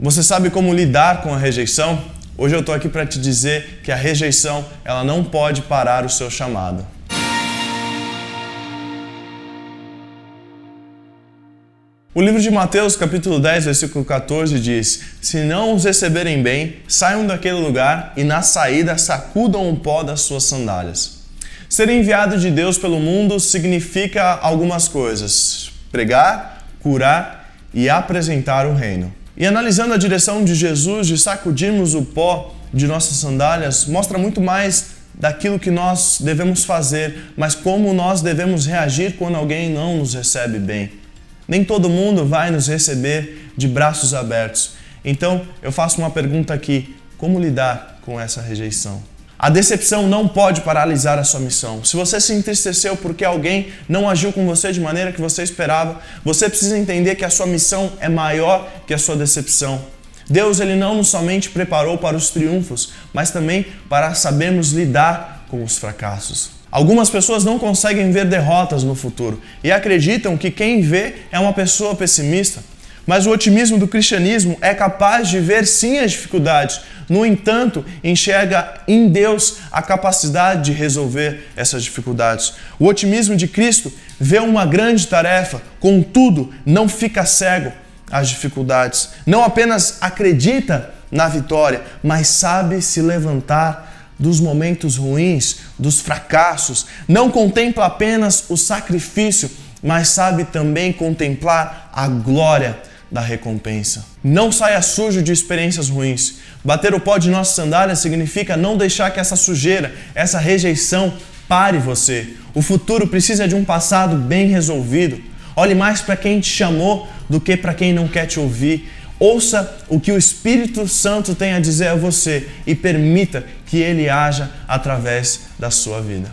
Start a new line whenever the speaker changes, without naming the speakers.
Você sabe como lidar com a rejeição? Hoje eu estou aqui para te dizer que a rejeição ela não pode parar o seu chamado. O livro de Mateus, capítulo 10, versículo 14 diz: Se não os receberem bem, saiam daquele lugar e na saída sacudam o pó das suas sandálias. Ser enviado de Deus pelo mundo significa algumas coisas: pregar, curar e apresentar o reino. E analisando a direção de Jesus de sacudirmos o pó de nossas sandálias, mostra muito mais daquilo que nós devemos fazer, mas como nós devemos reagir quando alguém não nos recebe bem. Nem todo mundo vai nos receber de braços abertos. Então, eu faço uma pergunta aqui: como lidar com essa rejeição? A decepção não pode paralisar a sua missão. Se você se entristeceu porque alguém não agiu com você de maneira que você esperava, você precisa entender que a sua missão é maior que a sua decepção. Deus ele não nos somente preparou para os triunfos, mas também para sabermos lidar com os fracassos. Algumas pessoas não conseguem ver derrotas no futuro e acreditam que quem vê é uma pessoa pessimista. Mas o otimismo do cristianismo é capaz de ver sim as dificuldades, no entanto, enxerga em Deus a capacidade de resolver essas dificuldades. O otimismo de Cristo vê uma grande tarefa, contudo, não fica cego às dificuldades. Não apenas acredita na vitória, mas sabe se levantar dos momentos ruins, dos fracassos. Não contempla apenas o sacrifício, mas sabe também contemplar a glória da recompensa. Não saia sujo de experiências ruins. Bater o pó de nossas sandálias significa não deixar que essa sujeira, essa rejeição pare você. O futuro precisa de um passado bem resolvido. Olhe mais para quem te chamou do que para quem não quer te ouvir. Ouça o que o Espírito Santo tem a dizer a você e permita que ele haja através da sua vida.